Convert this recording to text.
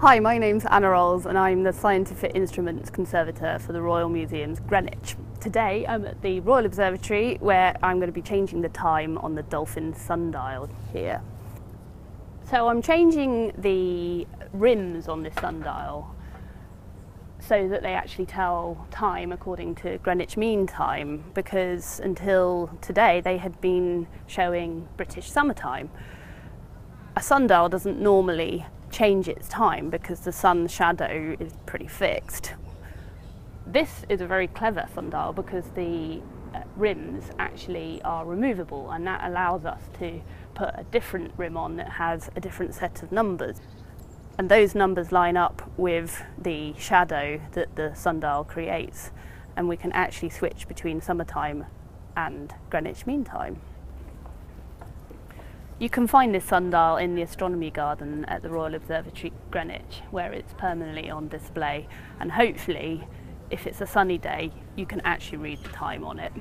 Hi, my name's Anna Rolls and I'm the Scientific Instruments Conservator for the Royal Museums Greenwich. Today I'm at the Royal Observatory where I'm going to be changing the time on the Dolphin sundial here. So I'm changing the rims on this sundial so that they actually tell time according to Greenwich Mean Time because until today they had been showing British summertime. A sundial doesn't normally change its time because the sun's shadow is pretty fixed. This is a very clever sundial because the uh, rims actually are removable and that allows us to put a different rim on that has a different set of numbers. And those numbers line up with the shadow that the sundial creates and we can actually switch between summertime and Greenwich Mean Time. You can find this sundial in the Astronomy Garden at the Royal Observatory Greenwich where it's permanently on display and hopefully if it's a sunny day you can actually read the time on it.